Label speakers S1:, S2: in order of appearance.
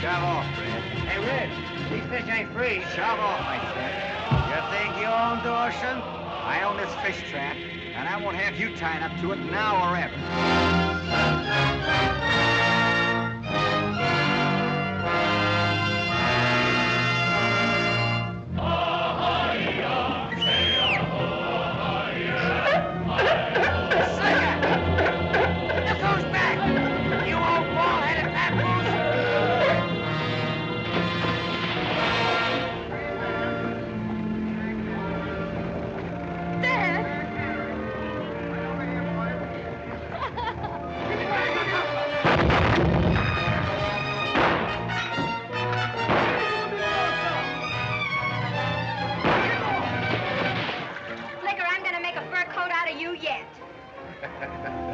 S1: Shove off, Red. Hey, Red, these fish ain't free.
S2: Shove off, my friend. You think you own the ocean? I own this fish trap, and I won't have you tied up to it now or ever.
S3: Ha ha ha ha.